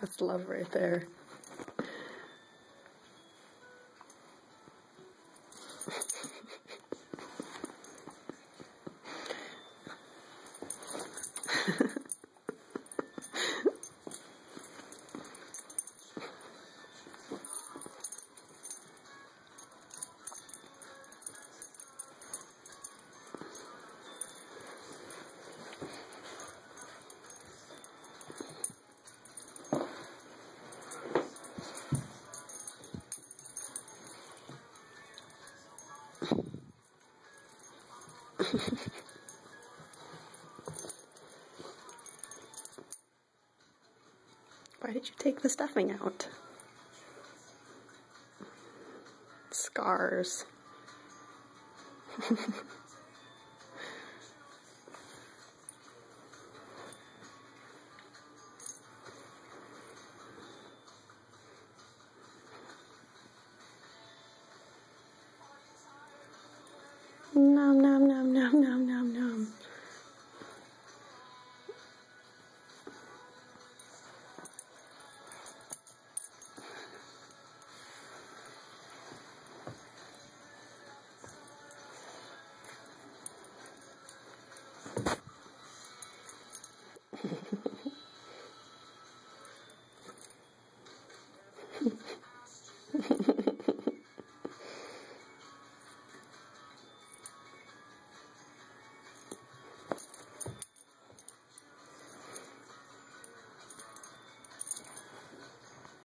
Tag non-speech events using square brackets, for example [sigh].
That's love right there. [laughs] Why did you take the stuffing out? Scars. [laughs]